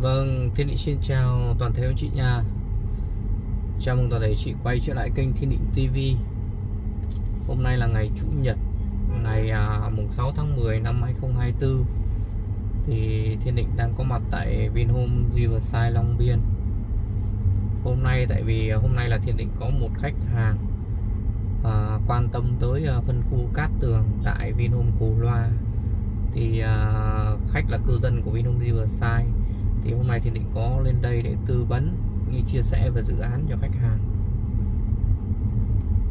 Vâng, Thiên Định xin chào toàn thể anh chị nha. Chào mừng toàn thể chị quay trở lại kênh Thiên Định TV Hôm nay là ngày Chủ nhật Ngày à, mùng 6 tháng 10 năm 2024 Thì Thiên Định đang có mặt tại Vinhome Riverside Long Biên. Hôm nay tại vì hôm nay là Thiên Định có một khách hàng à, Quan tâm tới à, phân khu cát tường tại Vinhome Cù Loa. Thì à, khách là cư dân của Vinhome Riverside thì hôm nay thì định có lên đây để tư vấn như chia sẻ về dự án cho khách hàng.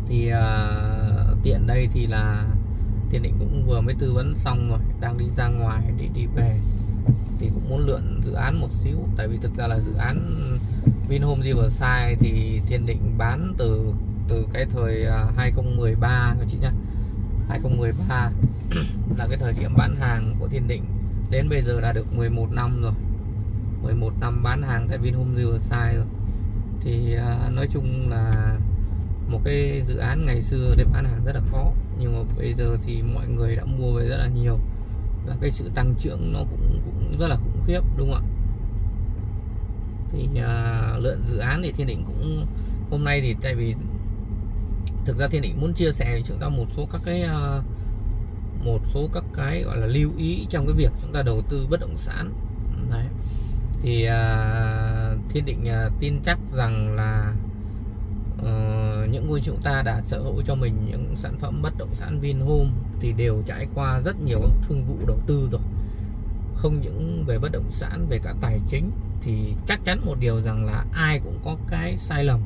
Thì uh, tiện đây thì là Thiên Định cũng vừa mới tư vấn xong rồi đang đi ra ngoài để đi về. Thì cũng muốn lượn dự án một xíu tại vì thực ra là dự án Vinhome Riverside thì Thiên Định bán từ từ cái thời à, 2013 các chị nhá. 2013 là cái thời điểm bán hàng của Thiên Định. Đến bây giờ là được 11 năm rồi. 11 năm bán hàng tại Vinhome Riverside rồi. Thì à, nói chung là một cái dự án ngày xưa để bán hàng rất là khó nhưng mà bây giờ thì mọi người đã mua về rất là nhiều và cái sự tăng trưởng nó cũng cũng rất là khủng khiếp đúng không ạ? Thì à, uh, lượng dự án thì thiên định cũng hôm nay thì tại vì thực ra thiên định muốn chia sẻ với chúng ta một số các cái uh, một số các cái gọi là lưu ý trong cái việc chúng ta đầu tư bất động sản. Đấy thì uh, thiên định uh, tin chắc rằng là uh, những người chúng ta đã sở hữu cho mình những sản phẩm bất động sản Vinhome thì đều trải qua rất nhiều thương vụ đầu tư rồi. Không những về bất động sản về cả tài chính thì chắc chắn một điều rằng là ai cũng có cái sai lầm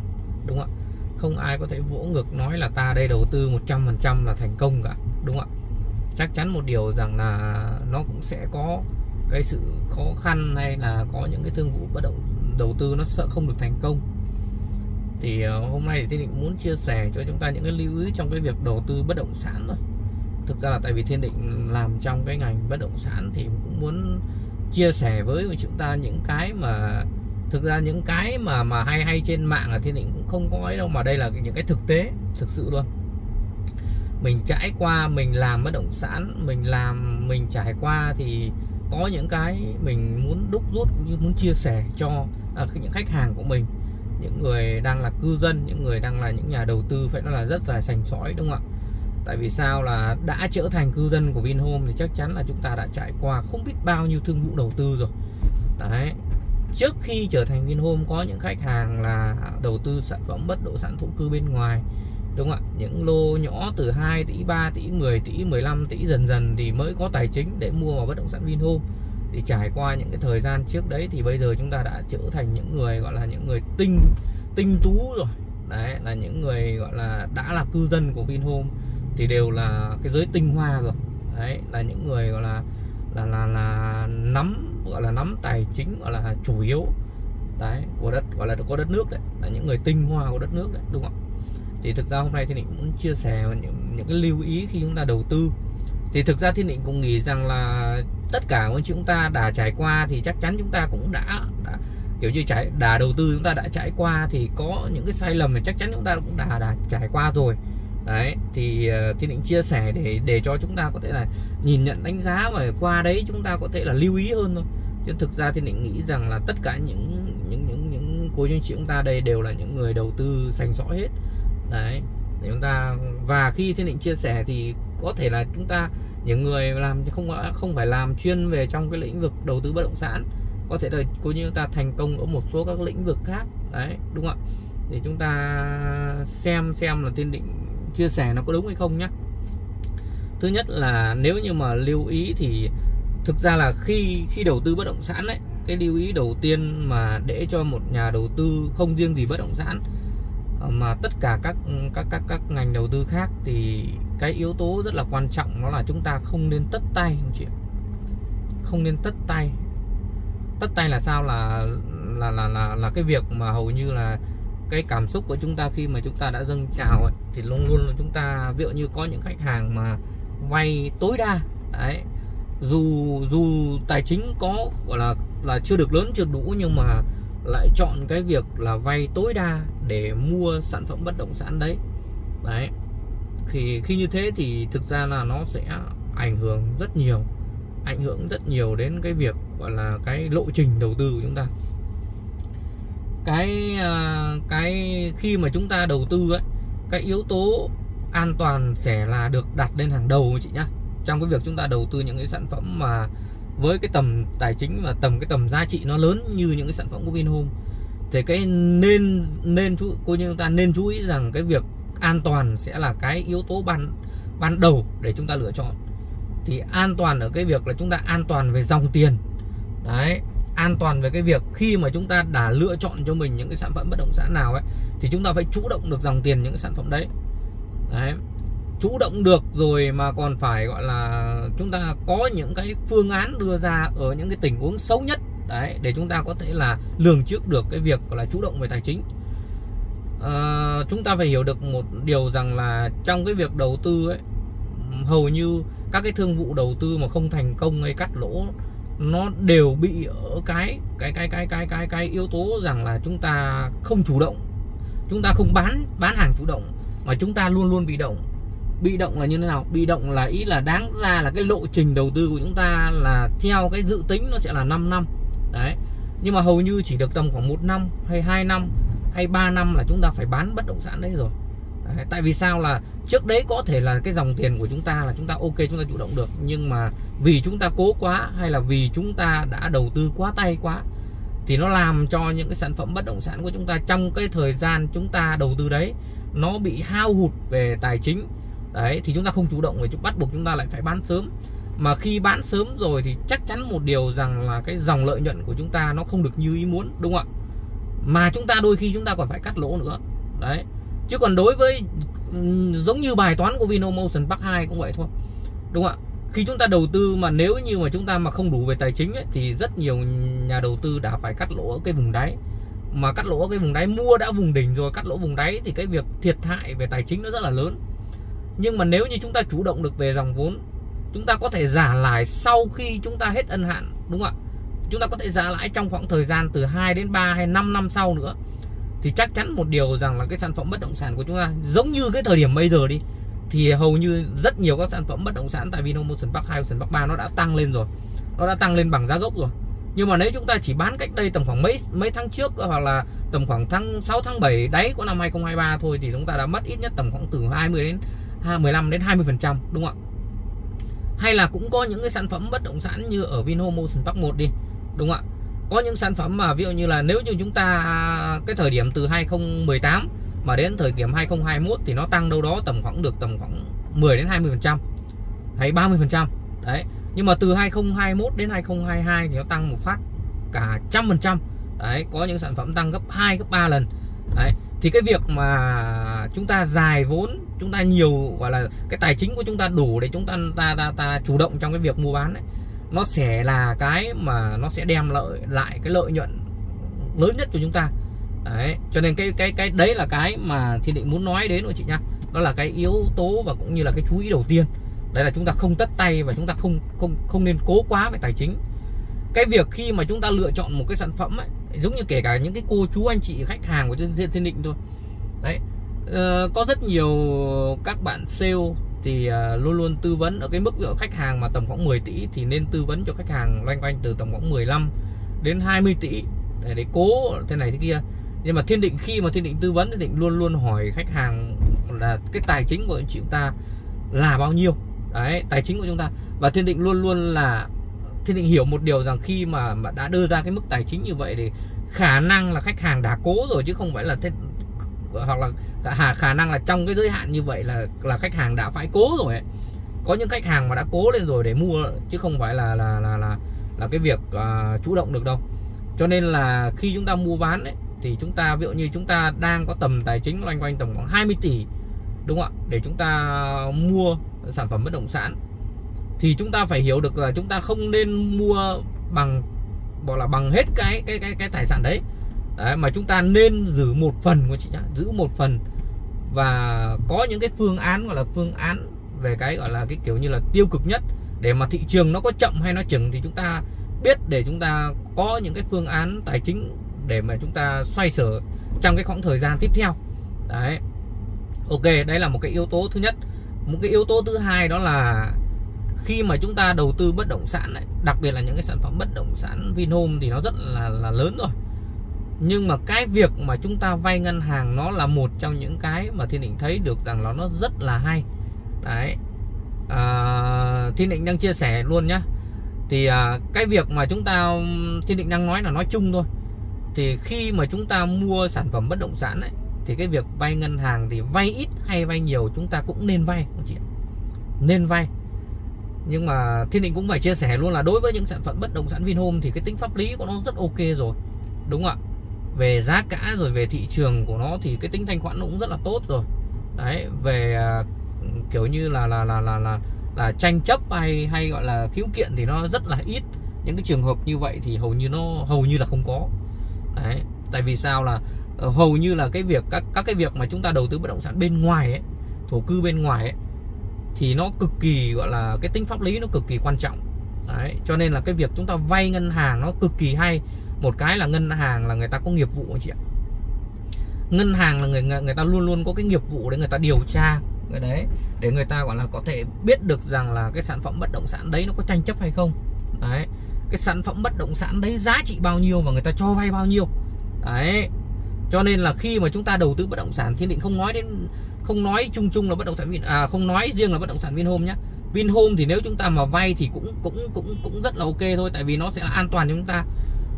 đúng không ạ? Không ai có thể vỗ ngực nói là ta đây đầu tư 100% là thành công cả đúng không ạ? Chắc chắn một điều rằng là nó cũng sẽ có cái sự khó khăn hay là có những cái thương vụ bất động, đầu tư nó sợ không được thành công. Thì ờ, hôm nay thì thiên định muốn chia sẻ cho chúng ta những cái lưu ý trong cái việc đầu tư bất động sản thôi. Thực ra là tại vì thiên định làm trong cái ngành bất động sản thì cũng muốn chia sẻ với chúng ta những cái mà, thực ra những cái mà mà hay hay trên mạng là thiên định cũng không có ấy đâu, mà đây là những cái thực tế, thực sự luôn. Mình trải qua, mình làm bất động sản, mình làm, mình trải qua thì có những cái mình muốn đúc rút cũng như muốn chia sẻ cho à, những khách hàng của mình. Những người đang là cư dân những người đang là những nhà đầu tư phải nói là rất là sành sỏi đúng không ạ? Tại vì sao là đã trở thành cư dân của Vinhome thì chắc chắn là chúng ta đã trải qua không biết bao nhiêu thương vụ đầu tư rồi. Đấy. Trước khi trở thành Vinhome có những khách hàng là đầu tư sản phẩm bất động sản thổ cư bên ngoài đúng không ạ, những lô nhỏ từ 2 tỷ 3 tỷ 10 tỷ 15 tỷ dần dần thì mới có tài chính để mua vào bất động sản Vinhome. Thì trải qua những cái thời gian trước đấy thì bây giờ chúng ta đã trở thành những người, gọi là, những người tinh tinh tú rồi. Đấy, là những người, gọi là, đã là cư dân của Vinhome thì đều là cái giới tinh hoa rồi. Đấy, là những người, gọi là là là là nắm, gọi là, nắm tài chính, gọi là, chủ yếu. Đấy, của đất, gọi là, có đất nước đấy, là những người tinh hoa của đất nước đấy, đúng không ạ? Thì thực ra hôm nay thì định muốn chia sẻ những, những cái lưu ý khi chúng ta đầu tư. Thì thực ra thiên định cũng nghĩ rằng là tất cả những chúng ta đã trải qua thì chắc chắn chúng ta cũng đã, đã kiểu như trải đã đầu tư chúng ta đã trải qua thì có những cái sai lầm thì chắc chắn chúng ta cũng đã đã trải qua rồi. Đấy thì uh, định chia sẻ để để cho chúng ta có thể là nhìn nhận đánh giá và qua đấy chúng ta có thể là lưu ý hơn thôi. Chứ thực ra thiên định nghĩ rằng là tất cả những những những những cô anh chị chúng ta đây đều là những người đầu tư sành sỏi hết đấy, để chúng ta, và khi thiên định chia sẻ thì có thể là chúng ta, những người làm không không phải làm chuyên về trong cái lĩnh vực đầu tư bất động sản. Có thể là coi như chúng ta thành công ở một số các lĩnh vực khác, đấy, đúng không ạ? Để chúng ta xem xem là thiên định chia sẻ nó có đúng hay không nhé thứ nhất là nếu như mà lưu ý thì thực ra là khi khi đầu tư bất động sản đấy cái lưu ý đầu tiên mà để cho một nhà đầu tư không riêng gì bất động sản mà tất cả các các các các ngành đầu tư khác thì cái yếu tố rất là quan trọng đó là chúng ta không nên tất tay không chị không nên tất tay. Tất tay là sao? Là là là là là cái việc mà hầu như là cái cảm xúc của chúng ta khi mà chúng ta đã dâng chào ấy, thì luôn luôn là chúng ta ví dụ như có những khách hàng mà vay tối đa đấy dù dù tài chính có gọi là là chưa được lớn chưa đủ nhưng mà lại chọn cái việc là vay tối đa để mua sản phẩm bất động sản đấy. Đấy. Thì khi như thế thì thực ra là nó sẽ ảnh hưởng rất nhiều, ảnh hưởng rất nhiều đến cái việc, gọi là, cái lộ trình đầu tư của chúng ta. Cái à, cái khi mà chúng ta đầu tư ấy, cái yếu tố an toàn sẽ là được đặt lên hàng đầu chị nhá. Trong cái việc chúng ta đầu tư những cái sản phẩm mà với cái tầm tài chính và tầm cái tầm giá trị nó lớn như những cái sản phẩm của Vinhome thì cái nên nên chú, cô như chúng ta nên chú ý rằng cái việc an toàn sẽ là cái yếu tố ban ban đầu để chúng ta lựa chọn. Thì an toàn ở cái việc là chúng ta an toàn về dòng tiền. Đấy, an toàn về cái việc khi mà chúng ta đã lựa chọn cho mình những cái sản phẩm bất động sản nào ấy, thì chúng ta phải chủ động được dòng tiền những cái sản phẩm đấy. Đấy, chủ động được rồi mà còn phải gọi là chúng ta có những cái phương án đưa ra ở những cái tình huống xấu nhất đấy để chúng ta có thể là lường trước được cái việc là chủ động về tài chính. À, chúng ta phải hiểu được một điều rằng là trong cái việc đầu tư ấy hầu như các cái thương vụ đầu tư mà không thành công hay cắt lỗ nó đều bị ở cái cái cái cái cái cái cái yếu tố rằng là chúng ta không chủ động. Chúng ta không bán bán hàng chủ động mà chúng ta luôn luôn bị động. Bị động là như thế nào? Bị động là ý là đáng ra là cái lộ trình đầu tư của chúng ta là theo cái dự tính nó sẽ là 5 năm đấy nhưng mà hầu như chỉ được tầm khoảng một năm hay hai năm hay 3 năm là chúng ta phải bán bất động sản đấy rồi đấy, tại vì sao là trước đấy có thể là cái dòng tiền của chúng ta là chúng ta ok chúng ta chủ động được nhưng mà vì chúng ta cố quá hay là vì chúng ta đã đầu tư quá tay quá thì nó làm cho những cái sản phẩm bất động sản của chúng ta trong cái thời gian chúng ta đầu tư đấy nó bị hao hụt về tài chính đấy thì chúng ta không chủ động thì bắt buộc chúng ta lại phải bán sớm mà khi bán sớm rồi thì chắc chắn một điều rằng là cái dòng lợi nhuận của chúng ta nó không được như ý muốn đúng không ạ? Mà chúng ta đôi khi chúng ta còn phải cắt lỗ nữa. Đấy. Chứ còn đối với ừ, giống như bài toán của Vinomotion Park 2 cũng vậy thôi. Đúng không ạ? Khi chúng ta đầu tư mà nếu như mà chúng ta mà không đủ về tài chính ấy, thì rất nhiều nhà đầu tư đã phải cắt lỗ ở cái vùng đáy. Mà cắt lỗ ở cái vùng đáy mua đã vùng đỉnh rồi cắt lỗ vùng đáy thì cái việc thiệt hại về tài chính nó rất là lớn. Nhưng mà nếu như chúng ta chủ động được về dòng vốn chúng ta có thể giả lãi sau khi chúng ta hết ân hạn, đúng không ạ? Chúng ta có thể giả lãi trong khoảng thời gian từ 2 đến 3 hay 5 năm sau nữa. Thì chắc chắn một điều rằng là cái sản phẩm bất động sản của chúng ta, giống như cái thời điểm bây giờ đi, thì hầu như rất nhiều các sản phẩm bất động sản tại Vinomotion Park 2 Ocean Park 3 nó đã tăng lên rồi. Nó đã tăng lên bằng giá gốc rồi. Nhưng mà nếu chúng ta chỉ bán cách đây tầm khoảng mấy mấy tháng trước hoặc là tầm khoảng tháng 6 tháng 7 đáy của năm 2023 thôi thì chúng ta đã mất ít nhất tầm khoảng từ 20 đến 15 đến 20 phần trăm, đúng không ạ? Hay là cũng có những cái sản phẩm bất động sản như ở Vinhome Motion Park 1 đi, đúng không ạ? Có những sản phẩm mà ví dụ như là nếu như chúng ta, cái thời điểm từ 2018 mà đến thời điểm 2021 thì nó tăng đâu đó tầm khoảng được tầm khoảng 10 đến 20 phần trăm hay 30 phần trăm. Đấy, nhưng mà từ 2021 đến 2022 thì nó tăng một phát cả trăm phần trăm. Đấy, có những sản phẩm tăng gấp 2 gấp 3 lần đấy thì cái việc mà chúng ta dài vốn chúng ta nhiều gọi là cái tài chính của chúng ta đủ để chúng ta ta ta, ta chủ động trong cái việc mua bán ấy nó sẽ là cái mà nó sẽ đem lợi lại cái lợi nhuận lớn nhất cho chúng ta. Đấy cho nên cái cái cái đấy là cái mà thiên định muốn nói đến của chị nha đó là cái yếu tố và cũng như là cái chú ý đầu tiên. Đấy là chúng ta không tất tay và chúng ta không không không nên cố quá về tài chính. Cái việc khi mà chúng ta lựa chọn một cái sản phẩm ấy giống như kể cả những cái cô chú anh chị khách hàng của thiên, thiên định thôi. Đấy. Uh, có rất nhiều các bạn sale thì uh, luôn luôn tư vấn ở cái mức của khách hàng mà tầm khoảng 10 tỷ thì nên tư vấn cho khách hàng loanh quanh từ tầm khoảng 15 đến 20 tỷ để, để cố thế này thế kia. Nhưng mà thiên định khi mà thiên định tư vấn thì định luôn luôn hỏi khách hàng là cái tài chính của chị chúng ta là bao nhiêu. Đấy tài chính của chúng ta. Và thiên định luôn luôn là thì định hiểu một điều rằng khi mà, mà đã đưa ra cái mức tài chính như vậy thì khả năng là khách hàng đã cố rồi chứ không phải là thế, hoặc là khả, khả năng là trong cái giới hạn như vậy là là khách hàng đã phải cố rồi ấy. có những khách hàng mà đã cố lên rồi để mua chứ không phải là là là là là cái việc uh, chủ động được đâu cho nên là khi chúng ta mua bán ấy, thì chúng ta ví dụ như chúng ta đang có tầm tài chính loanh quanh tầm khoảng 20 tỷ đúng không ạ để chúng ta mua sản phẩm bất động sản thì chúng ta phải hiểu được là chúng ta không nên mua bằng gọi là bằng hết cái cái cái cái tài sản đấy. đấy, mà chúng ta nên giữ một phần của chị nhá, giữ một phần. Và có những cái phương án, gọi là phương án về cái gọi là cái kiểu như là tiêu cực nhất để mà thị trường nó có chậm hay nó chừng thì chúng ta biết để chúng ta có những cái phương án tài chính để mà chúng ta xoay sở trong cái khoảng thời gian tiếp theo. Đấy. Ok đây là một cái yếu tố thứ nhất. Một cái yếu tố thứ hai đó là khi mà chúng ta đầu tư bất động sản ấy, đặc biệt là những cái sản phẩm bất động sản Vinhome thì nó rất là là lớn rồi. Nhưng mà cái việc mà chúng ta vay ngân hàng nó là một trong những cái mà thiên định thấy được rằng là nó rất là hay. Đấy. À, thiên định đang chia sẻ luôn nhá. Thì à, cái việc mà chúng ta thiên định đang nói là nói chung thôi. Thì khi mà chúng ta mua sản phẩm bất động sản ấy thì cái việc vay ngân hàng thì vay ít hay vay nhiều chúng ta cũng nên vay chị nên vay nhưng mà thiên định cũng phải chia sẻ luôn là đối với những sản phẩm bất động sản Vinhome thì cái tính pháp lý của nó rất ok rồi. Đúng không ạ? Về giá cả rồi về thị trường của nó thì cái tính thanh khoản nó cũng rất là tốt rồi. Đấy, về à, kiểu như là là là là là là tranh chấp hay hay gọi là khiếu kiện thì nó rất là ít. Những cái trường hợp như vậy thì hầu như nó, hầu như là không có. Đấy, tại vì sao là ờ, hầu như là cái việc, các các cái việc mà chúng ta đầu tư bất động sản bên ngoài ấy, thổ cư bên ngoài ấy thì nó cực kỳ, gọi là, cái tính pháp lý nó cực kỳ quan trọng. Đấy, cho nên là cái việc chúng ta vay ngân hàng nó cực kỳ hay. Một cái là ngân hàng là người ta có nghiệp vụ anh chị ạ. Ngân hàng là người người ta luôn luôn có cái nghiệp vụ để người ta điều tra, cái đấy, để người ta, gọi là, có thể biết được rằng là cái sản phẩm bất động sản đấy nó có tranh chấp hay không. Đấy, cái sản phẩm bất động sản đấy giá trị bao nhiêu và người ta cho vay bao nhiêu. Đấy, cho nên là khi mà chúng ta đầu tư bất động sản, thiên định không nói đến không nói chung chung là bất động sản Vin à không nói riêng là bất động sản Vinhome nhé Vinhome thì nếu chúng ta mà vay thì cũng cũng cũng cũng rất là ok thôi tại vì nó sẽ là an toàn cho chúng ta.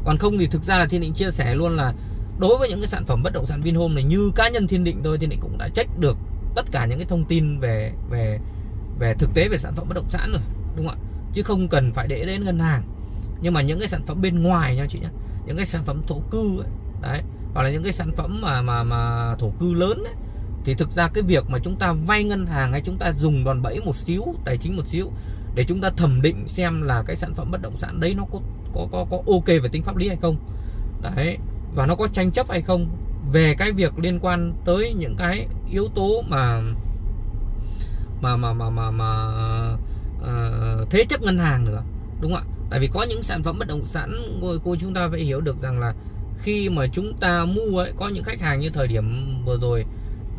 Còn không thì thực ra là thiên định chia sẻ luôn là đối với những cái sản phẩm bất động sản Vinhome này như cá nhân thiên định thôi thiên định cũng đã check được tất cả những cái thông tin về về về thực tế về sản phẩm bất động sản rồi đúng không ạ? Chứ không cần phải để đến ngân hàng. Nhưng mà những cái sản phẩm bên ngoài nha chị nhé những cái sản phẩm thổ cư ấy, đấy hoặc là những cái sản phẩm mà mà mà thổ cư lớn ấy, thì thực ra cái việc mà chúng ta vay ngân hàng hay chúng ta dùng đòn bẩy một xíu tài chính một xíu để chúng ta thẩm định xem là cái sản phẩm bất động sản đấy nó có có có có ok về tính pháp lý hay không. Đấy và nó có tranh chấp hay không. Về cái việc liên quan tới những cái yếu tố mà mà mà mà mà, mà uh, thế chấp ngân hàng nữa đúng không ạ? Tại vì có những sản phẩm bất động sản cô, cô chúng ta phải hiểu được rằng là khi mà chúng ta mua ấy có những khách hàng như thời điểm vừa rồi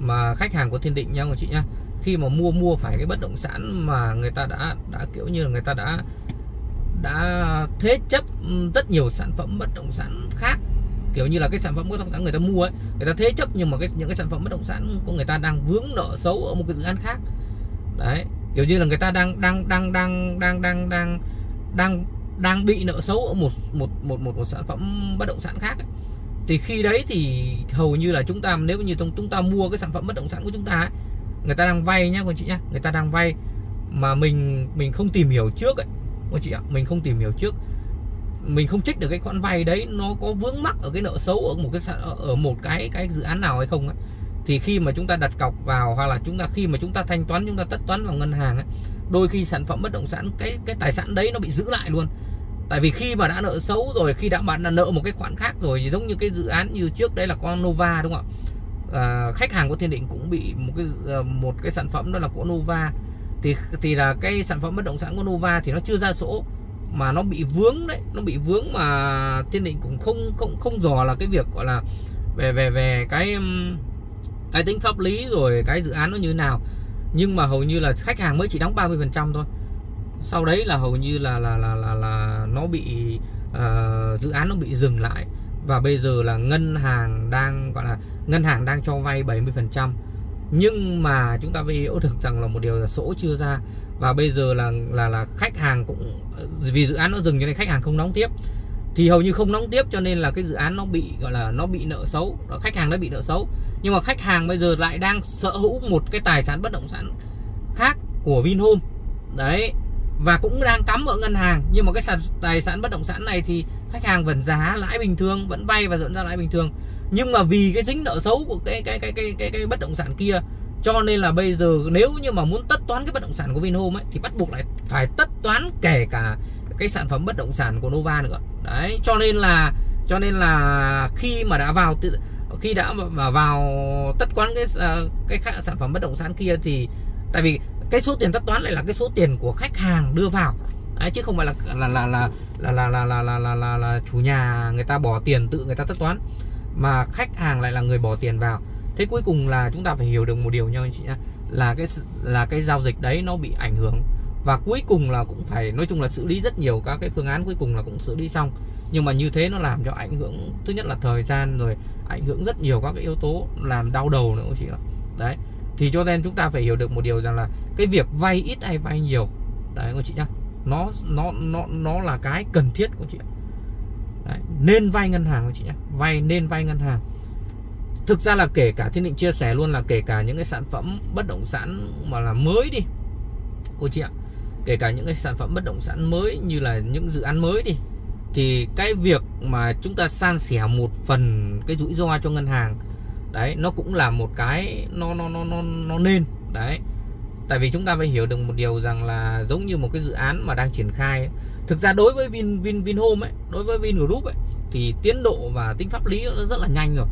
mà khách hàng của thiên định nha anh chị nhá. Khi mà mua mua phải cái bất động sản mà người ta đã đã kiểu như là người ta đã đã thế chấp rất nhiều sản phẩm bất động sản khác. Kiểu như là cái sản phẩm bất động sản người ta mua ấy người ta thế chấp nhưng mà cái những cái sản phẩm bất động sản của người ta đang vướng nợ xấu ở một cái dự án khác. Đấy kiểu như là người ta đang đang đang đang đang đang đang đang đang bị nợ xấu ở một một một một, một sản phẩm bất động sản khác ấy thì khi đấy thì hầu như là chúng ta nếu như chúng ta mua cái sản phẩm bất động sản của chúng ta ấy, người ta đang vay nhá cô chị nhá người ta đang vay mà mình mình không tìm hiểu trước ấy cô chị ạ mình không tìm hiểu trước. Mình không trích được cái khoản vay đấy nó có vướng mắc ở cái nợ xấu ở một cái ở một cái cái dự án nào hay không ấy. Thì khi mà chúng ta đặt cọc vào hoặc là chúng ta khi mà chúng ta thanh toán chúng ta tất toán vào ngân hàng ấy đôi khi sản phẩm bất động sản cái cái tài sản đấy nó bị giữ lại luôn tại vì khi mà đã nợ xấu rồi khi đã bạn đã nợ một cái khoản khác rồi giống như cái dự án như trước đấy là con Nova đúng không ạ? À, khách hàng của Thiên Định cũng bị một cái ờ, một cái sản phẩm đó là của Nova. Thì thì là cái sản phẩm bất động sản của Nova thì nó chưa ra sổ mà nó bị vướng đấy nó bị vướng mà Thiên Định cũng không không không dò là cái việc gọi là về về về cái cái tính pháp lý rồi cái dự án nó như nào. Nhưng mà hầu như là khách hàng mới chỉ đóng 30 phần trăm thôi sau đấy là hầu như là là là là, là nó bị uh, dự án nó bị dừng lại. Và bây giờ là ngân hàng đang gọi là ngân hàng đang cho vay 70 phần trăm. Nhưng mà chúng ta phải hiểu được rằng là một điều là sổ chưa ra. Và bây giờ là là là khách hàng cũng vì dự án nó dừng cho nên khách hàng không đóng tiếp. Thì hầu như không đóng tiếp cho nên là cái dự án nó bị gọi là nó bị nợ xấu. Khách hàng đã bị nợ xấu. Nhưng mà khách hàng bây giờ lại đang sở hữu một cái tài sản bất động sản khác của Vinhome. Đấy và cũng đang cắm ở ngân hàng. Nhưng mà cái sản tài sản bất động sản này thì khách hàng vẫn giá lãi bình thường vẫn vay và dẫn ra lãi bình thường. Nhưng mà vì cái dính nợ xấu của cái cái cái cái cái, cái bất động sản kia cho nên là bây giờ nếu như mà muốn tất toán cái bất động sản của Vinhome ấy thì bắt buộc lại phải tất toán kể cả cái sản phẩm bất động sản của Nova nữa. Đấy cho nên là cho nên là khi mà đã vào khi đã vào, vào tất toán cái à, cái sản phẩm bất động sản kia thì tại vì cái số tiền tất toán lại là cái số tiền của khách hàng đưa vào đấy, chứ không phải là là là là là là là là là là, là, là chủ nhà người ta bỏ tiền tự người ta tất toán mà khách hàng lại là người bỏ tiền vào thế cuối cùng là chúng ta phải hiểu được một điều nhau anh chị nhá là cái là cái giao dịch đấy nó bị ảnh hưởng và cuối cùng là cũng phải nói chung là xử lý rất nhiều các cái phương án cuối cùng là cũng xử lý xong nhưng mà như thế nó làm cho ảnh hưởng thứ nhất là thời gian rồi ảnh hưởng rất nhiều các cái yếu tố làm đau đầu nữa chị ạ đấy thì cho nên chúng ta phải hiểu được một điều rằng là cái việc vay ít hay vay nhiều. Đấy cô chị nhá. Nó nó nó nó là cái cần thiết của chị đấy, nên vay ngân hàng của chị nhá. Vay nên vay ngân hàng. Thực ra là kể cả thiên định chia sẻ luôn là kể cả những cái sản phẩm bất động sản mà là mới đi cô chị ạ. Kể cả những cái sản phẩm bất động sản mới như là những dự án mới đi thì cái việc mà chúng ta san sẻ một phần cái rủi ro cho ngân hàng đấy, nó cũng là một cái nó nó nó nó nó nên. Đấy. Tại vì chúng ta phải hiểu được một điều rằng là giống như một cái dự án mà đang triển khai thực ra đối với Vin Vin, Vinhome ấy, đối với Vingroup ấy, thì tiến độ và tính pháp lý nó rất là nhanh rồi.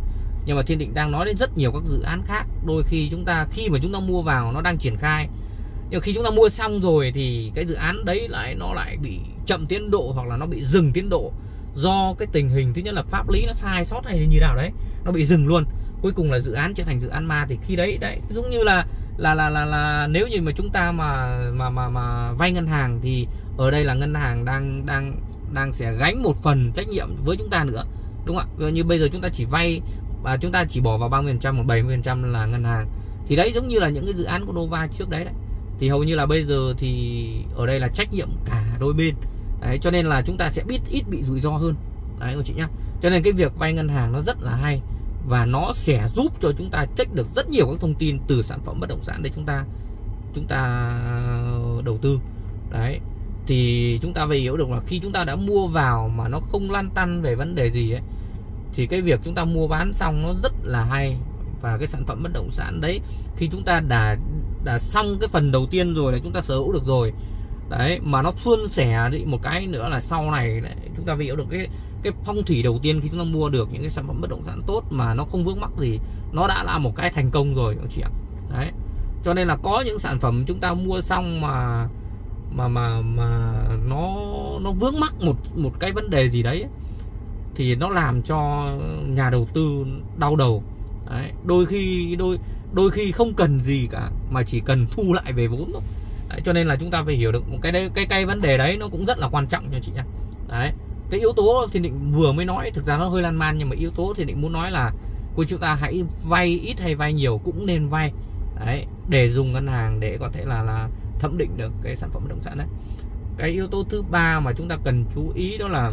Nhưng mà Thiên Định đang nói đến rất nhiều các dự án khác. Đôi khi chúng ta, khi mà chúng ta mua vào nó đang triển khai, nhưng khi chúng ta mua xong rồi thì cái dự án đấy lại, nó lại bị chậm tiến độ hoặc là nó bị dừng tiến độ do cái tình hình, thứ nhất là pháp lý nó sai sót hay như nào đấy, nó bị dừng luôn cuối cùng là dự án trở thành dự án ma thì khi đấy đấy, giống như là là là là là nếu như mà chúng ta mà mà mà mà vay ngân hàng thì ở đây là ngân hàng đang đang đang sẽ gánh một phần trách nhiệm với chúng ta nữa, đúng không ạ? Như bây giờ chúng ta chỉ vay và chúng ta chỉ bỏ vào 30% một 70% là ngân hàng. Thì đấy, giống như là những cái dự án của Nova trước đấy đấy. Thì hầu như là bây giờ thì ở đây là trách nhiệm cả đôi bên. Đấy, cho nên là chúng ta sẽ biết ít bị rủi ro hơn. Đấy, cô chị nhá. Cho nên cái việc vay ngân hàng nó rất là hay và nó sẽ giúp cho chúng ta check được rất nhiều các thông tin từ sản phẩm bất động sản để chúng ta chúng ta đầu tư. Đấy, thì chúng ta phải hiểu được là khi chúng ta đã mua vào mà nó không lăn tăn về vấn đề gì ấy, thì cái việc chúng ta mua bán xong nó rất là hay. Và cái sản phẩm bất động sản đấy, khi chúng ta đã đã xong cái phần đầu tiên rồi là chúng ta sở hữu được rồi đấy mà nó suôn sẻ đi một cái nữa là sau này đấy, chúng ta hiểu được cái cái phong thủy đầu tiên khi chúng ta mua được những cái sản phẩm bất động sản tốt mà nó không vướng mắc gì nó đã là một cái thành công rồi chị ạ. Đấy cho nên là có những sản phẩm chúng ta mua xong mà mà mà mà nó nó vướng mắc một một cái vấn đề gì đấy thì nó làm cho nhà đầu tư đau đầu. Đấy, đôi khi đôi đôi khi không cần gì cả mà chỉ cần thu lại về vốn thôi đấy, cho nên là chúng ta phải hiểu được một cái đấy, cái cái vấn đề đấy nó cũng rất là quan trọng cho chị nhá đấy cái yếu tố thì định vừa mới nói thực ra nó hơi lan man nhưng mà yếu tố thì định muốn nói là của chúng ta hãy vay ít hay vay nhiều cũng nên vay. Đấy để dùng ngân hàng để có thể là là thẩm định được cái sản phẩm bất động sản đấy. Cái yếu tố thứ ba mà chúng ta cần chú ý đó là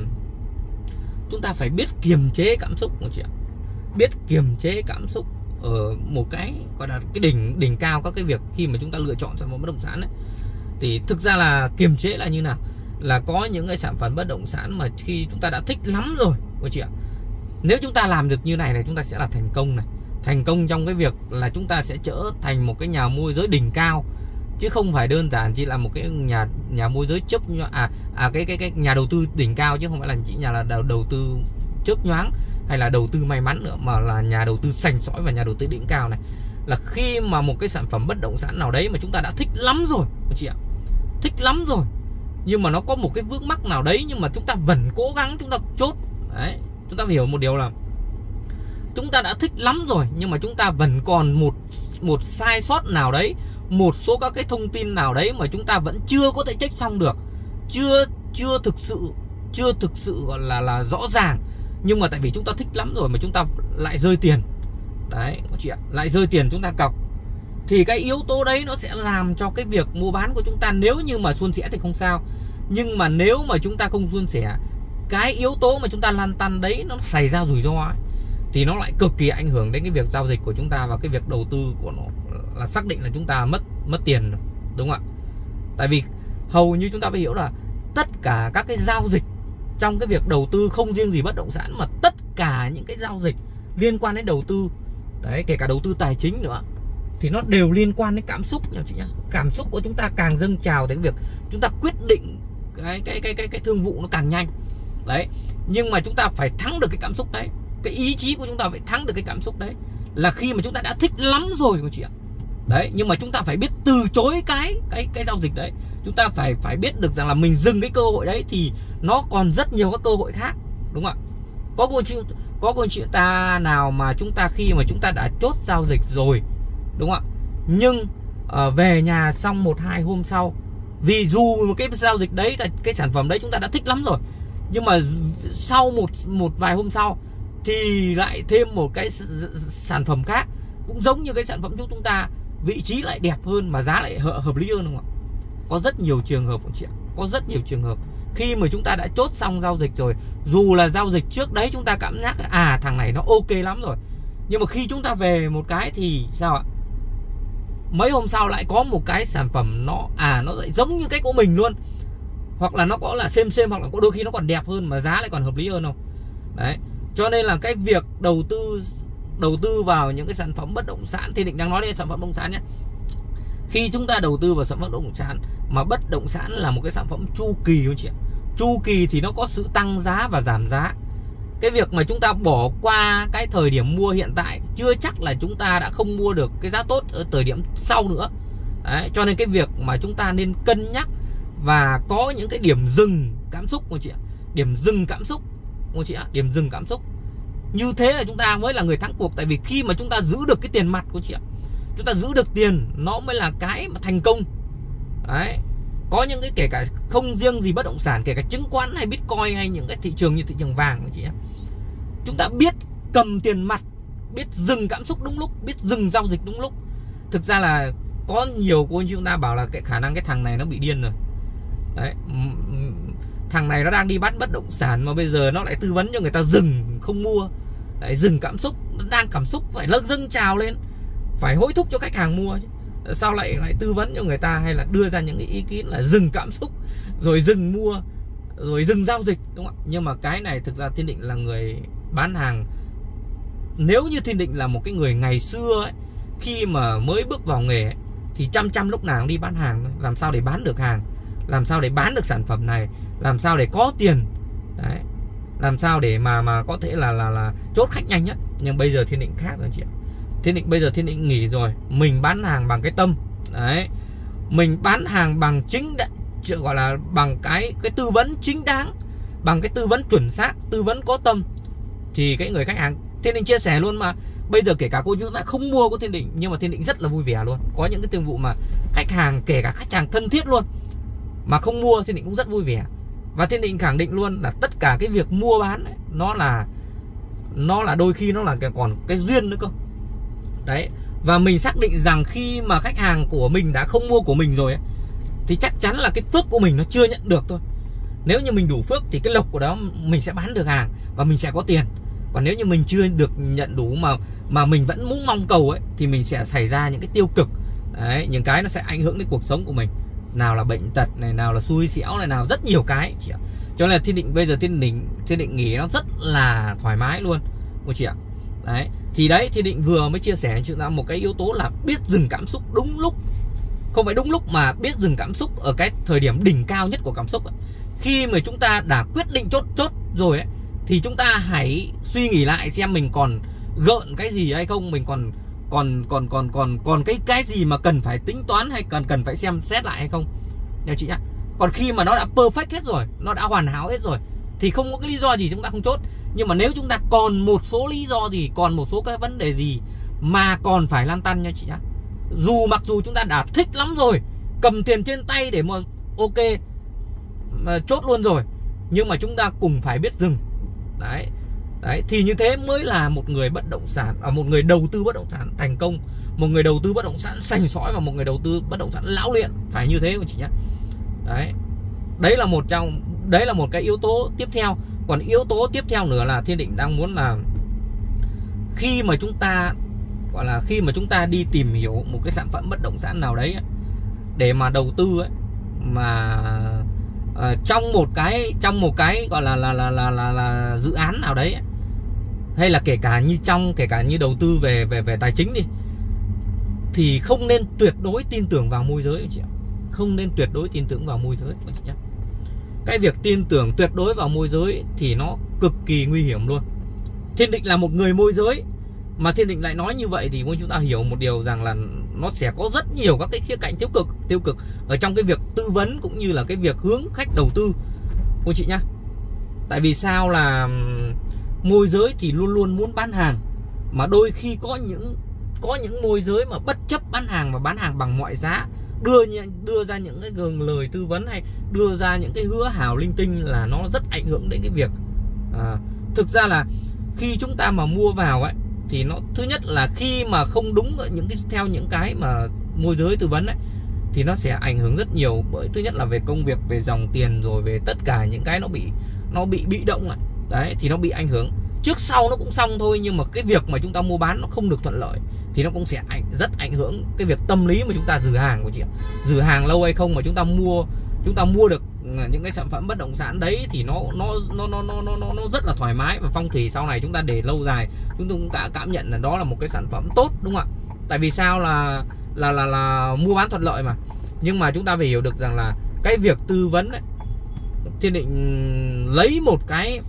chúng ta phải biết kiềm chế cảm xúc của chị ạ. Biết kiềm chế cảm xúc ở một cái gọi là cái đỉnh đỉnh cao các cái việc khi mà chúng ta lựa chọn sản phẩm bất động sản ấy. Thì thực ra là kiềm chế là như nào? Là có những cái sản phẩm bất động sản mà khi chúng ta đã thích lắm rồi cô chị ạ. Nếu chúng ta làm được như này này chúng ta sẽ là thành công này. Thành công trong cái việc là chúng ta sẽ trở thành một cái nhà môi giới đỉnh cao chứ không phải đơn giản chỉ là một cái nhà nhà môi giới chấp à à cái cái cái nhà đầu tư đỉnh cao chứ không phải là chỉ nhà là đầu, đầu tư chớp nhoáng hay là đầu tư may mắn nữa, mà là nhà đầu tư sành sỏi và nhà đầu tư đỉnh cao này, là khi mà một cái sản phẩm bất động sản nào đấy mà chúng ta đã thích lắm rồi chị ạ, thích lắm rồi, nhưng mà nó có một cái vướng mắc nào đấy nhưng mà chúng ta vẫn cố gắng, chúng ta chốt, đấy, chúng ta hiểu một điều là chúng ta đã thích lắm rồi, nhưng mà chúng ta vẫn còn một một sai sót nào đấy, một số các cái thông tin nào đấy mà chúng ta vẫn chưa có thể check xong được, chưa chưa thực sự, chưa thực sự gọi là là rõ ràng nhưng mà tại vì chúng ta thích lắm rồi mà chúng ta lại rơi tiền. Đấy chị ạ lại rơi tiền chúng ta cọc. Thì cái yếu tố đấy nó sẽ làm cho cái việc mua bán của chúng ta nếu như mà suôn sẻ thì không sao. Nhưng mà nếu mà chúng ta không suôn sẻ cái yếu tố mà chúng ta lan tăn đấy nó xảy ra rủi ro ấy, thì nó lại cực kỳ ảnh hưởng đến cái việc giao dịch của chúng ta và cái việc đầu tư của nó là xác định là chúng ta mất mất tiền đúng không ạ? Tại vì hầu như chúng ta phải hiểu là tất cả các cái giao dịch trong cái việc đầu tư không riêng gì bất động sản mà tất cả những cái giao dịch liên quan đến đầu tư, đấy, kể cả đầu tư tài chính nữa, thì nó đều liên quan đến cảm xúc nha chị nhá. Cảm xúc của chúng ta càng dâng trào đến việc chúng ta quyết định cái cái cái cái cái thương vụ nó càng nhanh. Đấy, nhưng mà chúng ta phải thắng được cái cảm xúc đấy. Cái ý chí của chúng ta phải thắng được cái cảm xúc đấy. Là khi mà chúng ta đã thích lắm rồi của chị ạ. Đấy, nhưng mà chúng ta phải biết từ chối cái cái cái giao dịch đấy chúng ta phải phải biết được rằng là mình dừng cái cơ hội đấy thì nó còn rất nhiều các cơ hội khác đúng không ạ? Có cô chị có cô chị ta nào mà chúng ta khi mà chúng ta đã chốt giao dịch rồi đúng không ạ? Nhưng uh, về nhà xong một hai hôm sau vì dù một cái giao dịch đấy là cái sản phẩm đấy chúng ta đã thích lắm rồi nhưng mà sau một một vài hôm sau thì lại thêm một cái sản phẩm khác cũng giống như cái sản phẩm chúng chúng ta vị trí lại đẹp hơn mà giá lại hợp lý hơn đúng không ạ? Có rất nhiều trường hợp, chị ạ, có rất nhiều trường hợp. Khi mà chúng ta đã chốt xong giao dịch rồi, dù là giao dịch trước đấy chúng ta cảm giác à thằng này nó ok lắm rồi. Nhưng mà khi chúng ta về một cái thì sao ạ? Mấy hôm sau lại có một cái sản phẩm nó à nó lại giống như cái của mình luôn. Hoặc là nó có là xem xem hoặc là có đôi khi nó còn đẹp hơn mà giá lại còn hợp lý hơn không? Đấy. Cho nên là cái việc đầu tư đầu tư vào những cái sản phẩm bất động sản, thì định đang nói đến sản phẩm bất động sản nhé khi chúng ta đầu tư vào sản phẩm bất động sản mà bất động sản là một cái sản phẩm chu kỳ không chị ạ. Chu kỳ thì nó có sự tăng giá và giảm giá. Cái việc mà chúng ta bỏ qua cái thời điểm mua hiện tại chưa chắc là chúng ta đã không mua được cái giá tốt ở thời điểm sau nữa. Đấy, cho nên cái việc mà chúng ta nên cân nhắc và có những cái điểm dừng cảm xúc của chị ạ. Điểm dừng cảm xúc của chị ạ điểm dừng cảm xúc. Như thế là chúng ta mới là người thắng cuộc tại vì khi mà chúng ta giữ được cái tiền mặt của chị ạ chúng ta giữ được tiền, nó mới là cái mà thành công. Đấy. Có những cái kể cả không riêng gì bất động sản, kể cả chứng khoán hay bitcoin hay những cái thị trường như thị trường vàng chị em chúng ta biết cầm tiền mặt, biết dừng cảm xúc đúng lúc, biết dừng giao dịch đúng lúc. Thực ra là có nhiều cô anh chúng ta bảo là cái khả năng cái thằng này nó bị điên rồi. Đấy thằng này nó đang đi bắt bất động sản mà bây giờ nó lại tư vấn cho người ta dừng, không mua. Lại dừng cảm xúc, nó đang cảm xúc phải lâng dâng trào lên phải hối thúc cho khách hàng mua chứ. Sao lại lại tư vấn cho người ta hay là đưa ra những cái ý kiến là dừng cảm xúc rồi dừng mua rồi dừng giao dịch đúng không ạ? Nhưng mà cái này thực ra thiên định là người bán hàng. Nếu như thiên định là một cái người ngày xưa ấy, khi mà mới bước vào nghề ấy, thì chăm chăm lúc nào cũng đi bán hàng làm sao để bán được hàng? Làm sao để bán được sản phẩm này? Làm sao để có tiền? Đấy. Làm sao để mà mà có thể là là là chốt khách nhanh nhất? Nhưng bây giờ thiên định khác rồi chị ạ thiên định bây giờ thiên định nghỉ rồi. Mình bán hàng bằng cái tâm. Đấy. Mình bán hàng bằng chính đấy gọi là bằng cái cái tư vấn chính đáng bằng cái tư vấn chuẩn xác tư vấn có tâm. Thì cái người khách hàng thiên định chia sẻ luôn mà. Bây giờ kể cả cô chúng ta không mua của thiên định nhưng mà thiên định rất là vui vẻ luôn. Có những cái thương vụ mà khách hàng kể cả khách hàng thân thiết luôn mà không mua thiên định cũng rất vui vẻ. Và thiên định khẳng định luôn là tất cả cái việc mua bán ấy, nó là nó là đôi khi nó là còn cái duyên nữa cơ đấy. Và mình xác định rằng khi mà khách hàng của mình đã không mua của mình rồi ấy, thì chắc chắn là cái phước của mình nó chưa nhận được thôi. Nếu như mình đủ phước thì cái lộc của đó mình sẽ bán được hàng và mình sẽ có tiền. Còn nếu như mình chưa được nhận đủ mà mà mình vẫn muốn mong cầu ấy thì mình sẽ xảy ra những cái tiêu cực. Đấy những cái nó sẽ ảnh hưởng đến cuộc sống của mình. Nào là bệnh tật này nào là xui xẻo này nào rất nhiều cái chị ạ. Cho nên là thiên định bây giờ thiên định thiên định nghỉ nó rất là thoải mái luôn cô chị ạ. Đấy thì đấy thì định vừa mới chia sẻ chúng ta một cái yếu tố là biết dừng cảm xúc đúng lúc. Không phải đúng lúc mà biết dừng cảm xúc ở cái thời điểm đỉnh cao nhất của cảm xúc ấy. khi mà chúng ta đã quyết định chốt chốt rồi ấy, thì chúng ta hãy suy nghĩ lại xem mình còn gợn cái gì hay không, mình còn còn còn còn còn còn cái cái gì mà cần phải tính toán hay cần cần phải xem xét lại hay không. Nha chị nhá. Còn khi mà nó đã perfect hết rồi, nó đã hoàn hảo hết rồi thì không có cái lý do gì chúng ta không chốt. Nhưng mà nếu chúng ta còn một số lý do gì còn một số cái vấn đề gì mà còn phải lan tăn nha chị nhá. Dù mặc dù chúng ta đã thích lắm rồi cầm tiền trên tay để mà ok mà chốt luôn rồi nhưng mà chúng ta cùng phải biết dừng. Đấy đấy thì như thế mới là một người bất động sản à, một người đầu tư bất động sản thành công một người đầu tư bất động sản sành sỏi và một người đầu tư bất động sản lão luyện. Phải như thế của chị nhá? Đấy đấy là một trong đấy là một cái yếu tố tiếp theo. Còn yếu tố tiếp theo nữa là thiên định đang muốn là khi mà chúng ta gọi là khi mà chúng ta đi tìm hiểu một cái sản phẩm bất động sản nào đấy để mà đầu tư ấy mà uh, trong một cái trong một cái gọi là là là là là, là dự án nào đấy hay là kể cả như trong kể cả như đầu tư về về về tài chính đi thì không nên tuyệt đối tin tưởng vào môi giới chị ạ. Không nên tuyệt đối tin tưởng vào môi giới chị nhé cái việc tin tưởng tuyệt đối vào môi giới thì nó cực kỳ nguy hiểm luôn. Thiên định là một người môi giới, mà thiên định lại nói như vậy thì chúng ta hiểu một điều rằng là nó sẽ có rất nhiều các cái khía cạnh tiêu cực tiêu cực ở trong cái việc tư vấn cũng như là cái việc hướng khách đầu tư. Cô chị nhá, tại vì sao là môi giới thì luôn luôn muốn bán hàng, mà đôi khi có những có những môi giới mà bất chấp bán hàng và bán hàng bằng mọi giá đưa đưa ra những cái gường lời tư vấn hay đưa ra những cái hứa hào linh tinh là nó rất ảnh hưởng đến cái việc à, thực ra là khi chúng ta mà mua vào ấy thì nó thứ nhất là khi mà không đúng những cái theo những cái mà môi giới tư vấn ấy thì nó sẽ ảnh hưởng rất nhiều. Bởi thứ nhất là về công việc về dòng tiền rồi về tất cả những cái nó bị nó bị bị động lại đấy thì nó bị ảnh hưởng trước sau nó cũng xong thôi nhưng mà cái việc mà chúng ta mua bán nó không được thuận lợi thì nó cũng sẽ ảnh rất ảnh hưởng cái việc tâm lý mà chúng ta giữ hàng của chị ạ. Giữ hàng lâu hay không mà chúng ta mua chúng ta mua được à, những cái sản phẩm bất động sản đấy thì nó nó nó nó nó nó nó rất là thoải mái. Và phong thủy sau này chúng ta để lâu dài chúng tôi cũng đã cảm nhận là đó là một cái sản phẩm tốt đúng không ạ? Tại vì sao? Là là là là mua bán thuận lợi mà. Nhưng mà chúng ta phải hiểu được rằng là cái việc tư vấn ấy, thiên định lấy một cái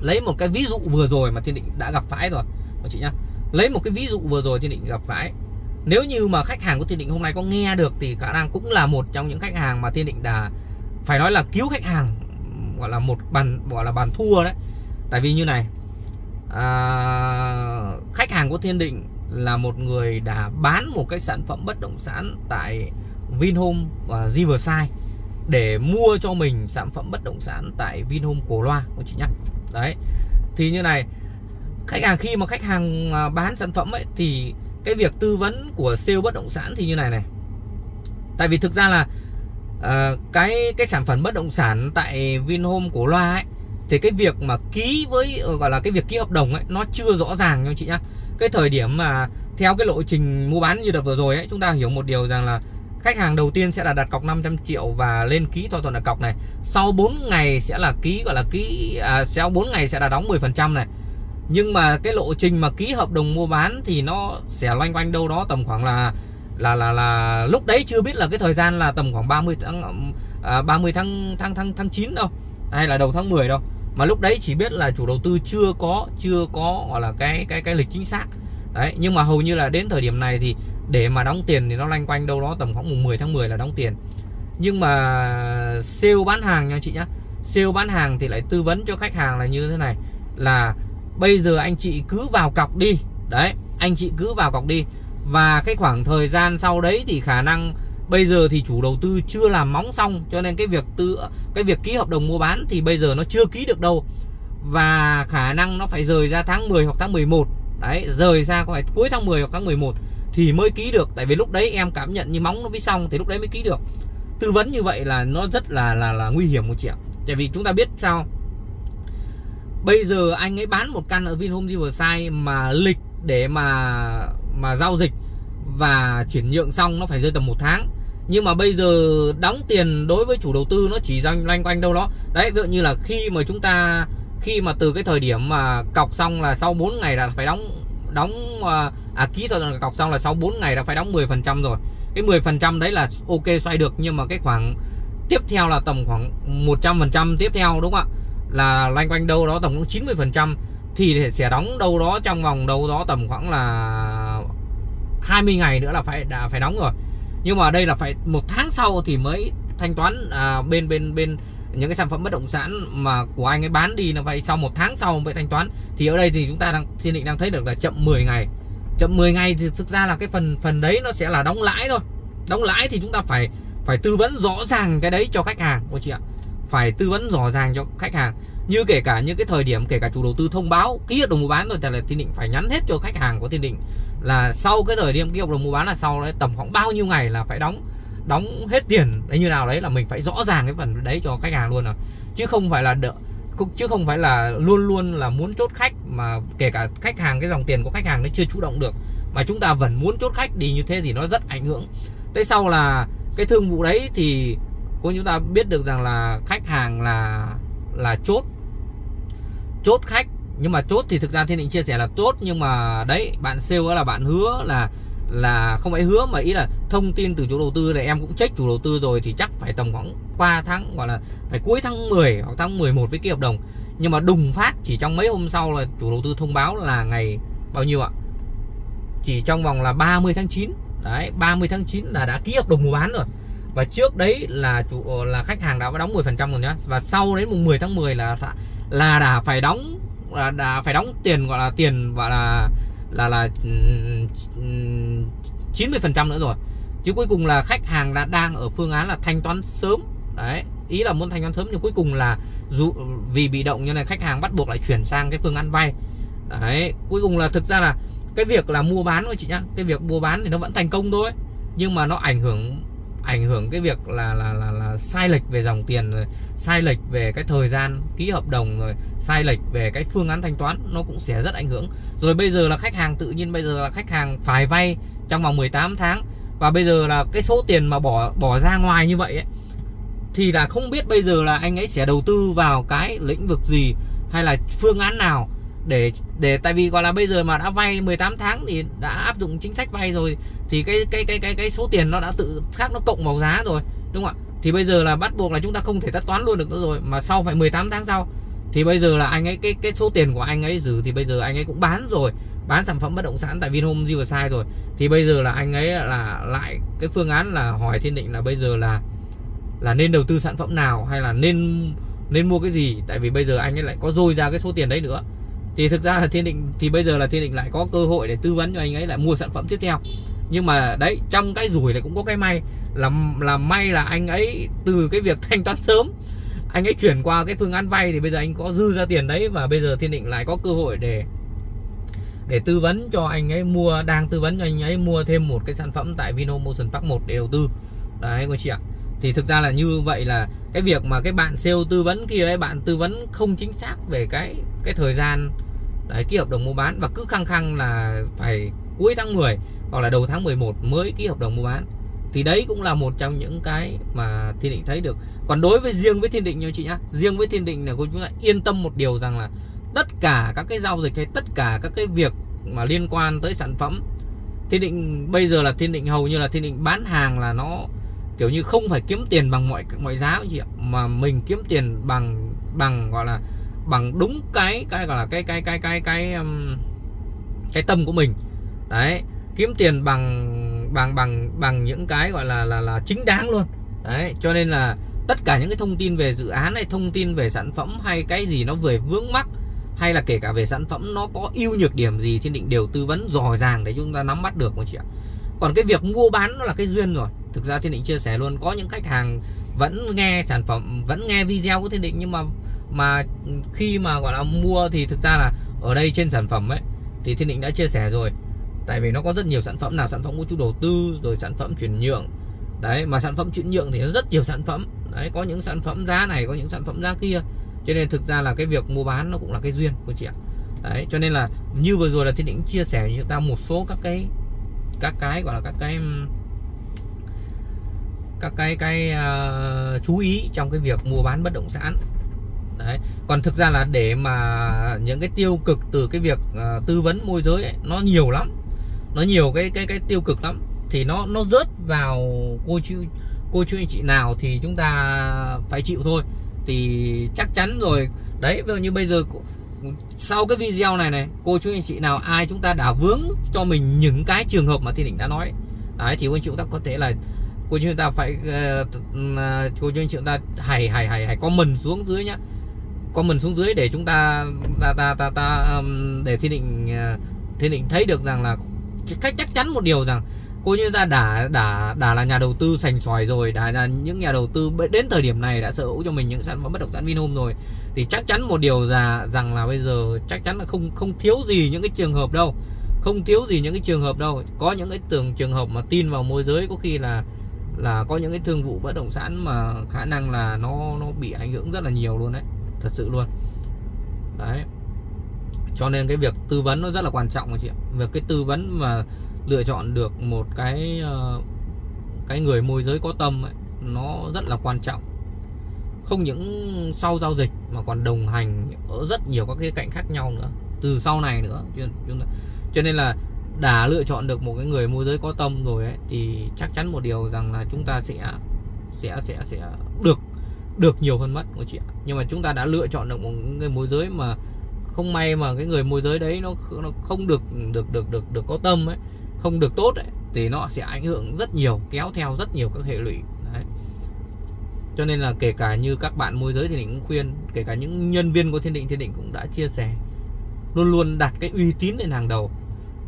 lấy một cái ví dụ vừa rồi mà thiên định đã gặp phải rồi. Các chị nhá. Lấy một cái ví dụ vừa rồi thiên định gặp phải. Nếu như mà khách hàng của thiên định hôm nay có nghe được thì khả năng cũng là một trong những khách hàng mà thiên định đã phải nói là cứu khách hàng gọi là một bàn gọi là bàn thua đấy. Tại vì như này à, khách hàng của thiên định là một người đã bán một cái sản phẩm bất động sản tại Vinhome và Riverside để mua cho mình sản phẩm bất động sản tại Vinhome Cổ Loa của chị nhé đấy. Thì như này khách hàng khi mà khách hàng bán sản phẩm ấy thì cái việc tư vấn của sale bất động sản thì như này này. Tại vì thực ra là uh, cái cái sản phẩm bất động sản tại Vinhome của Loa ấy thì cái việc mà ký với ờ, gọi là cái việc ký hợp đồng ấy nó chưa rõ ràng nha chị nhá. Cái thời điểm mà theo cái lộ trình mua bán như đợt vừa rồi ấy chúng ta hiểu một điều rằng là khách hàng đầu tiên sẽ là đặt cọc 500 triệu và lên ký thỏa thuận đặt cọc này. Sau 4 ngày sẽ là ký gọi là ký à, sau 4 ngày sẽ là đóng 10% này. Nhưng mà cái lộ trình mà ký hợp đồng mua bán thì nó sẽ loanh quanh đâu đó tầm khoảng là là là là lúc đấy chưa biết là cái thời gian là tầm khoảng 30 tháng à, 30 tháng tháng tháng tháng 9 đâu hay là đầu tháng 10 đâu. Mà lúc đấy chỉ biết là chủ đầu tư chưa có chưa có gọi là cái cái cái lịch chính xác đấy, nhưng mà hầu như là đến thời điểm này thì để mà đóng tiền thì nó loanh quanh đâu đó tầm khoảng mùng 10 tháng 10 là đóng tiền. Nhưng mà sale bán hàng nha chị nhá, sale bán hàng thì lại tư vấn cho khách hàng là như thế này, là bây giờ anh chị cứ vào cọc đi. Đấy, anh chị cứ vào cọc đi. Và cái khoảng thời gian sau đấy thì khả năng bây giờ thì chủ đầu tư chưa làm móng xong, cho nên cái việc tư, cái việc ký hợp đồng mua bán thì bây giờ nó chưa ký được đâu. Và khả năng nó phải rời ra tháng 10 hoặc tháng 11 đấy, rời ra có phải cuối tháng 10 hoặc tháng 11 thì mới ký được. Tại vì lúc đấy em cảm nhận như móng nó mới xong thì lúc đấy mới ký được. Tư vấn như vậy là nó rất là là là nguy hiểm một chị ạ tại vì chúng ta biết sao? Bây giờ anh ấy bán một căn ở Vinhome Riverside mà lịch để mà mà giao dịch và chuyển nhượng xong nó phải rơi tầm một tháng. Nhưng mà bây giờ đóng tiền đối với chủ đầu tư nó chỉ doanh loanh quanh đâu đó. Đấy, ví dụ như là khi mà chúng ta khi mà từ cái thời điểm mà cọc xong là sau 4 ngày là phải đóng đóng à, à, ký thỏa thuận cọc xong là sau 4 ngày là phải đóng 10 phần trăm rồi. Cái 10 phần trăm đấy là ok xoay được nhưng mà cái khoảng tiếp theo là tầm khoảng 100 phần trăm tiếp theo đúng không ạ? Là loanh quanh đâu đó tầm khoảng 90 phần trăm thì sẽ đóng đâu đó trong vòng đâu đó tầm khoảng là 20 ngày nữa là phải đã phải đóng rồi. Nhưng mà đây là phải một tháng sau thì mới thanh toán à, bên bên bên những cái sản phẩm bất động sản mà của anh ấy bán đi là vậy, sau một tháng sau mới thanh toán, thì ở đây thì chúng ta đang, thiên định đang thấy được là chậm 10 ngày. Chậm 10 ngày thì thực ra là cái phần phần đấy nó sẽ là đóng lãi thôi. Đóng lãi thì chúng ta phải phải tư vấn rõ ràng cái đấy cho khách hàng, cô chị ạ. Phải tư vấn rõ ràng cho khách hàng. Như kể cả những cái thời điểm kể cả chủ đầu tư thông báo ký hợp đồng mua bán rồi thì là thiên định phải nhắn hết cho khách hàng của thiên định là sau cái thời điểm ký hợp đồng mua bán là sau đấy tầm khoảng bao nhiêu ngày là phải đóng đóng hết tiền đấy như nào đấy là mình phải rõ ràng cái phần đấy cho khách hàng luôn rồi. Chứ không phải là đợi chứ không phải là luôn luôn là muốn chốt khách mà kể cả khách hàng, cái dòng tiền của khách hàng nó chưa chủ động được. Mà chúng ta vẫn muốn chốt khách đi như thế thì nó rất ảnh hưởng. Thế sau là cái thương vụ đấy thì cô chúng ta biết được rằng là khách hàng là là chốt chốt khách. Nhưng mà chốt thì thực ra thiên định chia sẻ là tốt, nhưng mà đấy, bạn sale là bạn hứa là là không phải hứa mà ý là thông tin từ chủ đầu tư này em cũng check chủ đầu tư rồi thì chắc phải tầm khoảng qua tháng, gọi là phải cuối tháng 10 hoặc tháng 11 với cái hợp đồng. Nhưng mà đùng phát chỉ trong mấy hôm sau là chủ đầu tư thông báo là ngày bao nhiêu ạ? Chỉ trong vòng là 30 tháng 9 đấy 30 tháng 9 là đã ký hợp đồng mua bán rồi. Và trước đấy là chủ, là khách hàng đã đóng 10 phần trăm rồi nhá. Và sau đến mùng 10 tháng 10 là là đã phải đóng, là đã phải đóng tiền, gọi là tiền, gọi là là là 90 phần trăm nữa rồi. Chứ cuối cùng là khách hàng đã đang ở phương án là thanh toán sớm. Đấy, ý là muốn thanh toán sớm nhưng cuối cùng là dù, vì bị động như này khách hàng bắt buộc lại chuyển sang cái phương án vay. Đấy, cuối cùng là thực ra là cái việc là mua bán thôi chị nhá. Cái việc mua bán thì nó vẫn thành công thôi, nhưng mà nó ảnh hưởng ảnh hưởng cái việc là là là là sai lệch về dòng tiền rồi sai lệch về cái thời gian ký hợp đồng rồi sai lệch về cái phương án thanh toán nó cũng sẽ rất ảnh hưởng. Rồi bây giờ là khách hàng tự nhiên bây giờ là khách hàng phải vay trong vòng 18 tháng và bây giờ là cái số tiền mà bỏ bỏ ra ngoài như vậy ấy, thì là không biết bây giờ là anh ấy sẽ đầu tư vào cái lĩnh vực gì hay là phương án nào để để tại vì gọi là bây giờ mà đã vay 18 tháng thì đã áp dụng chính sách vay rồi, thì cái cái cái cái cái số tiền nó đã tự khác, nó cộng vào giá rồi, đúng không ạ? Thì bây giờ là bắt buộc là chúng ta không thể tất toán luôn được nữa rồi, mà sau phải 18 tháng sau, thì bây giờ là anh ấy, cái cái số tiền của anh ấy giữ thì bây giờ anh ấy cũng bán rồi, bán sản phẩm bất động sản tại Vinhome Riverside rồi. Thì bây giờ là anh ấy là lại, cái phương án là hỏi thiên định là bây giờ là là nên đầu tư sản phẩm nào hay là nên nên mua cái gì? Tại vì bây giờ anh ấy lại có dôi ra cái số tiền đấy nữa thì thực ra là thiên định, thì bây giờ là thiên định lại có cơ hội để tư vấn cho anh ấy lại mua sản phẩm tiếp theo. Nhưng mà đấy, trong cái rủi này cũng có cái may, là là may là anh ấy từ cái việc thanh toán sớm, anh ấy chuyển qua cái phương án vay thì bây giờ anh có dư ra tiền đấy và bây giờ thiên định lại có cơ hội để để tư vấn cho anh ấy mua, đang tư vấn cho anh ấy mua thêm một cái sản phẩm tại Vino Motion Park 1 để đầu tư. Đấy, cô chị ạ. Thì thực ra là như vậy là cái việc mà cái bạn sale tư vấn kia ấy, bạn tư vấn không chính xác về cái cái thời gian đấy, ký hợp đồng mua bán và cứ khăng khăng là phải cuối tháng 10 hoặc là đầu tháng 11 mới ký hợp đồng mua bán. Thì đấy cũng là một trong những cái mà thiên định thấy được. Còn đối với riêng với thiên định nha chị nhá, riêng với thiên định là cô chúng ta yên tâm một điều rằng là tất cả các cái giao dịch hay tất cả các cái việc mà liên quan tới sản phẩm, thiên định bây giờ là thiên định hầu như là thiên định bán hàng là nó kiểu như không phải kiếm tiền bằng mọi mọi giá chị ạ, mà mình kiếm tiền bằng bằng, gọi là bằng đúng cái cái gọi là cái cái cái cái cái um, cái tâm của mình. Đấy kiếm tiền bằng bằng bằng bằng những cái gọi là là là chính đáng luôn. Đấy cho nên là tất cả những cái thông tin về dự án hay thông tin về sản phẩm hay cái gì nó về vướng mắc hay là kể cả về sản phẩm nó có ưu nhược điểm gì thiên định đều tư vấn rõ ràng để chúng ta nắm bắt được chị ạ. Còn cái việc mua bán nó là cái duyên rồi. Thực ra thiên định chia sẻ luôn có những khách hàng vẫn nghe sản phẩm vẫn nghe video của thiên định nhưng mà mà khi mà gọi là mua thì thực ra là ở đây trên sản phẩm ấy thì thiên định đã chia sẻ rồi. Tại vì nó có rất nhiều sản phẩm nào sản phẩm của chủ đầu tư rồi sản phẩm chuyển nhượng. Đấy mà sản phẩm chuyển nhượng thì nó rất nhiều sản phẩm. Đấy có những sản phẩm giá này có những sản phẩm giá kia. Cho nên thực ra là cái việc mua bán nó cũng là cái duyên của chị ạ. Đấy cho nên là như vừa rồi là thiên định chia sẻ với chúng ta một số các cái các cái gọi là các cái các cái cái uh, chú ý trong cái việc mua bán bất động sản đấy. Còn thực ra là để mà những cái tiêu cực từ cái việc uh, tư vấn môi giới ấy, nó nhiều lắm. Nó nhiều cái cái cái tiêu cực lắm. Thì nó nó rớt vào cô chú cô chú anh chị nào thì chúng ta phải chịu thôi. Thì chắc chắn rồi. Đấy ví dụ như bây giờ sau cái video này này cô chú anh chị nào ai chúng ta đã vướng cho mình những cái trường hợp mà thiên đỉnh đã nói đấy thì cô anh chị chúng ta có thể là cô chú chúng ta phải uh, cô chú anh chị chúng ta hãy hãy hãy hãy comment xuống dưới nhá comment xuống dưới để chúng ta ta ta ta, ta um, để thiên định à, thiên định thấy được rằng là cách chắc chắn một điều rằng cô như ta đã đã đã là nhà đầu tư sành sỏi rồi đã là những nhà đầu tư đến thời điểm này đã sở hữu cho mình những sản phẩm bất động sản Vinhome rồi. Thì chắc chắn một điều là rằng là bây giờ chắc chắn là không không thiếu gì những cái trường hợp đâu. Không thiếu gì những cái trường hợp đâu. Có những cái tưởng trường hợp mà tin vào môi giới có khi là là có những cái thương vụ bất động sản mà khả năng là nó nó bị ảnh hưởng rất là nhiều luôn đấy thật sự luôn. Đấy. Cho nên cái việc tư vấn nó rất là quan trọng chị ạ. Việc cái tư vấn mà lựa chọn được một cái ờ, cái người môi giới có tâm ấy, nó rất là quan trọng. Không những sau giao dịch mà còn đồng hành ở rất nhiều các cái cạnh khác nhau nữa từ sau này nữa. Cho nên là đã lựa chọn được một cái người môi giới có tâm rồi ấy, thì chắc chắn một điều rằng là chúng ta sẽ sẽ sẽ sẽ được được nhiều hơn mất của chị ạ. Nhưng mà chúng ta đã lựa chọn được một người môi giới mà không may mà cái người môi giới đấy nó, nó không được được được được được có tâm ấy không được tốt ấy thì nó sẽ ảnh hưởng rất nhiều kéo theo rất nhiều các hệ lụy. Đấy. cho nên là kể cả như các bạn môi giới thì định cũng khuyên kể cả những nhân viên của thiên định thiên định cũng đã chia sẻ luôn luôn đặt cái uy tín lên hàng đầu.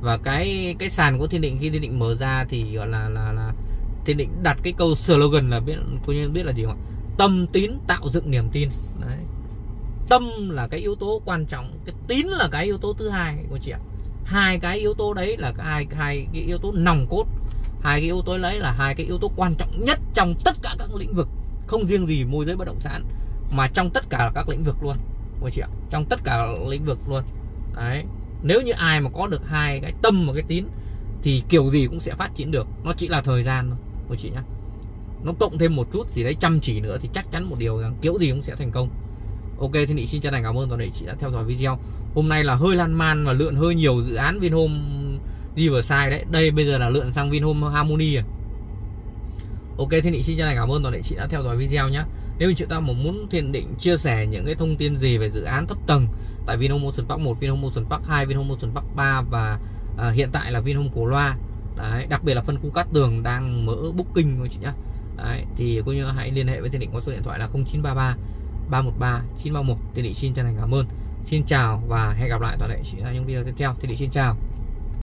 Và cái cái sàn của thiên định khi thiên định mở ra thì gọi là là là Thiên định đặt cái câu slogan là biết cô nhân biết là gì không tâm tín tạo dựng niềm tin. Đấy. Tâm là cái yếu tố quan trọng, cái tín là cái yếu tố thứ hai cô chị ạ. Hai cái yếu tố đấy là hai hai cái yếu tố nòng cốt. Hai cái yếu tố đấy là hai cái yếu tố quan trọng nhất trong tất cả các lĩnh vực. Không riêng gì môi giới bất động sản, mà trong tất cả các lĩnh vực luôn cô chị ạ. Trong tất cả lĩnh vực luôn. Đấy. Nếu như ai mà có được hai cái tâm và cái tín, thì kiểu gì cũng sẽ phát triển được. Nó chỉ là thời gian thôi cô chị nhé nó cộng thêm một chút gì đấy chăm chỉ nữa thì chắc chắn một điều rằng kiểu gì cũng sẽ thành công. Ok thì chị xin chân thành cảm ơn toàn thể chị đã theo dõi video. Hôm nay là hơi lan man và lượn hơi nhiều dự án Vinhome Riverside đấy. Đây bây giờ là lượn sang Vinhome Harmony à. Ok thì chị xin chân thành cảm ơn toàn thể chị đã theo dõi video nhé nếu chị ta muốn thiện định chia sẻ những cái thông tin gì về dự án thấp tầng tại Vinhome Motion Park 1, Vinhome Motion Park 2, Vinhome Motion Park 3 và à, hiện tại là Vinhome Cổ Loa. Đấy, đặc biệt là phân khu cát tường đang mở booking thôi chị nhá. Đấy, thì cũng như hãy liên hệ với Thiên Định qua số điện thoại là 0933 313 931 Thiên Định xin chân thành cảm ơn Xin chào và hẹn gặp lại toàn thể chị trong những video tiếp theo Thiên Định xin chào